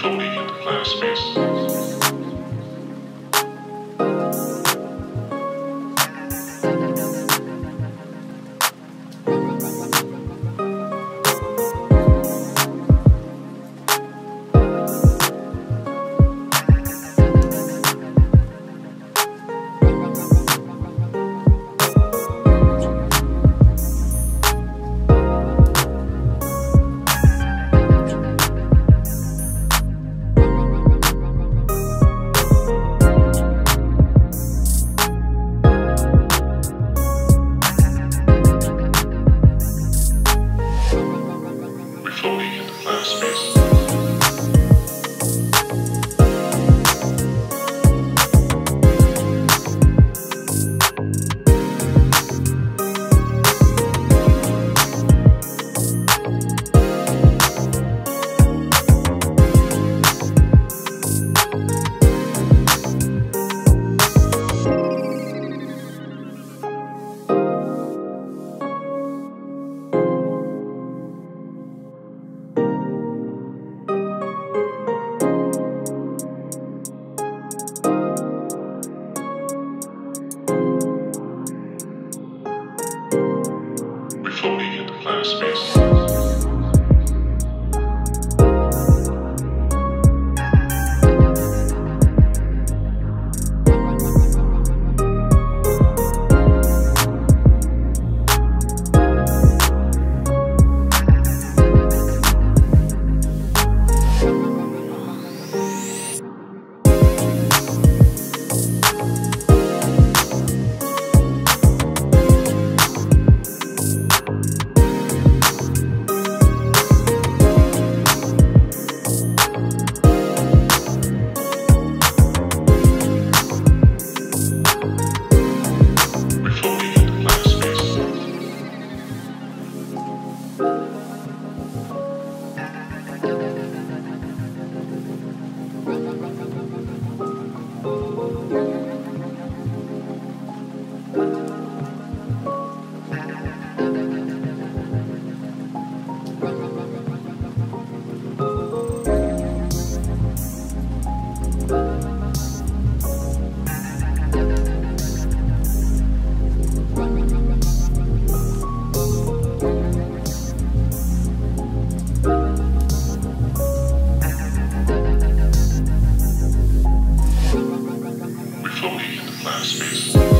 floating in the space. classmates.